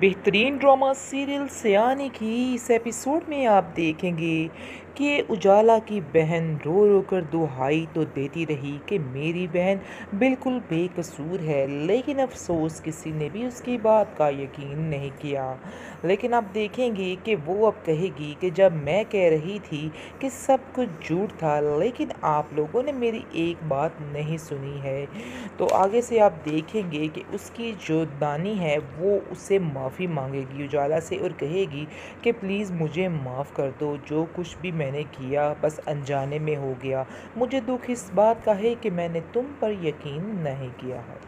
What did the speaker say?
बेहतरीन drama serial सयानी की इस एपिसोड में आप देखेंगे कि उजाला की बहन रो रो कर दुहाई तो देती रही कि मेरी बहन बिल्कुल बेकसूर है, लेकिन अफसोस किसी ने भी उसकी बात का यकीन नहीं किया। लेकिन आप देखेंगे कि वो अब कहेगी कि जब मैं कह रही थी कि सब कुछ झूठ था, लेकिन आप लोगों ने मेरी एक बात नहीं सुनी है। तो आगे से आप देखेंगे कि उसकी जो दानी है, वो उसे उससे माफ़ी मांगेगी, उजाला से और कहेगी कि प्लीज़ मुझे माफ़ कर दो, जो कुछ भी मैंने किया बस अनजाने में हो गया। मुझे दुख इस बात का है कि मैंने तुम पर यकीन नहीं किया है।